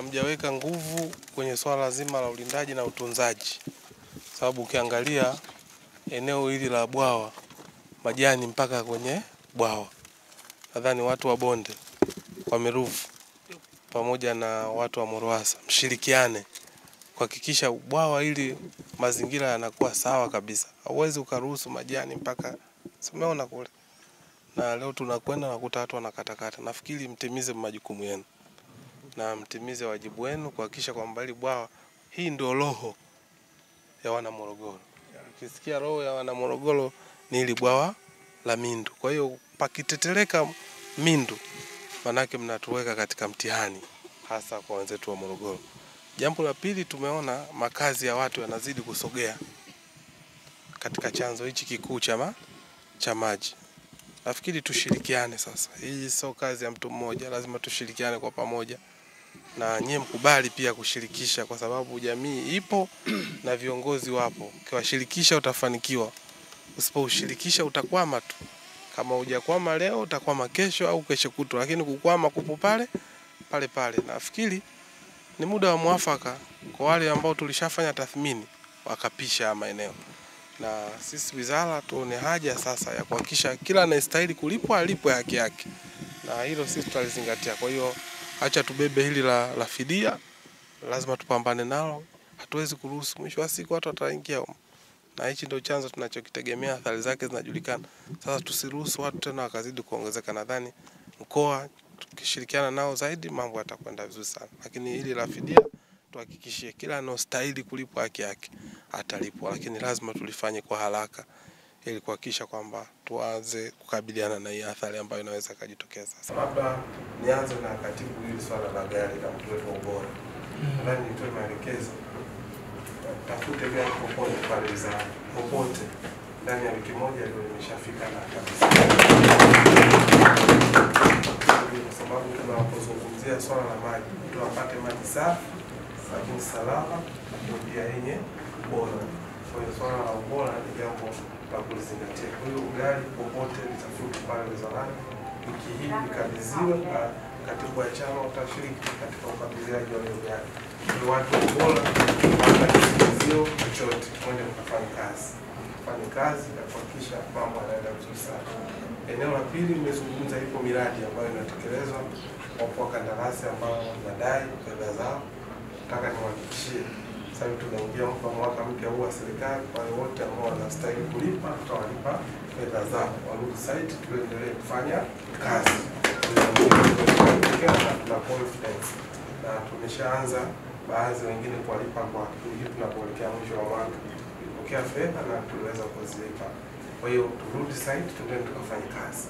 hamjaweka nguvu kwenye swala zima la ulindaji na utunzaji, sababu ukiangalia eneo hili la bwawa majani mpaka kwenye bwawa. Nadhani watu wa bonde wa Miruvu pamoja na watu wa Morowasa mshirikiane kuhakikisha bwawa hili mazingira yanakuwa sawa kabisa. Hauwezi ukaruhusu majani mpaka simeona kule, na leo tunakwenda nakuta watu wanakatakata. Nafikiri mtimize majukumu yenu na mtimize wajibu wenu kuhakikisha kwamba hili bwawa, hii ndio roho ya wana Morogoro. Ukisikia roho ya wana Morogoro ni hili bwawa la Mindu. Kwa hiyo pakiteteleka Mindu, manake mnatuweka katika mtihani, hasa kwa wenzetu wa Morogoro. Jambo la pili, tumeona makazi ya watu yanazidi kusogea katika chanzo hichi kikuu cha cha maji. Nafikiri tushirikiane sasa, hii sio kazi ya mtu mmoja, lazima tushirikiane kwa pamoja, na nyie mkubali pia kushirikisha, kwa sababu jamii ipo na viongozi wapo. Ukiwashirikisha utafanikiwa, usipoushirikisha utakwama tu. Kama hujakwama leo utakwama kesho au kesho kutwa, lakini kukwama kupo pale pale pale. Nafikiri ni muda wa mwafaka kwa wale ambao tulishafanya tathmini wakapisha maeneo, na sisi wizara tuone haja sasa ya kuhakikisha kila anayestahili kulipwa alipwe haki yake, na hilo sisi tutalizingatia. Kwa hiyo acha tubebe hili la, la fidia, lazima tupambane nalo. Hatuwezi kuruhusu mwisho wa siku watu wataingia na hichi ndio chanzo tunachokitegemea, athari zake zinajulikana. Sasa tusiruhusu watu tena wakazidi kuongezeka. Nadhani mkoa tukishirikiana nao zaidi mambo yatakwenda vizuri sana, lakini hili la fidia tuhakikishie kila anaostahili kulipwa haki yake atalipwa, lakini lazima tulifanye kwa haraka ili kuhakikisha kwamba tuanze kukabiliana na hii athari ambayo inaweza ikajitokeza. Labda nianze na katibu hili swala la gari la mtu wetu wa ubora, nadhani nitoe maelekezo, tafute gari popote pale za popote. Ndani ya wiki moja ndio limeshafika na kabisa. Kwa sababu tunapozungumzia swala la maji, mtu apate maji safi lakini salama, ndio pia yenye ubora. Kwa hiyo swala la ubora ni jambo la kulizingatia. Kwa hiyo ugali popote litafute pale wizarani, wiki hii likabidhiwe, na katibu wa chama utashiriki katika ukabidhiaji wa ugali. Ni watu bora kisingizio chochote, mwende mkafanye kazi fanye kazi na kuhakikisha mambo yanaenda vizuri sana. Eneo la pili nimezungumza, ipo miradi ambayo inatekelezwa, wapo wakandarasi ambao wanadai fedha zao. Nataka niwahakikishie hivi tunaingia kwa mwaka mpya huu wa serikali, wale wote ambao wanastahili kulipa tutawalipa fedha zao, warudi site, tuendelee kufanya kazi na confidence, na tumeshaanza baadhi wengine kuwalipa kwa kipindi tunapoelekea mwisho wa mwaka tulipokea fedha na tuliweza kuzilipa. Kwa hiyo turudi site, tuendelee tukafanye kazi.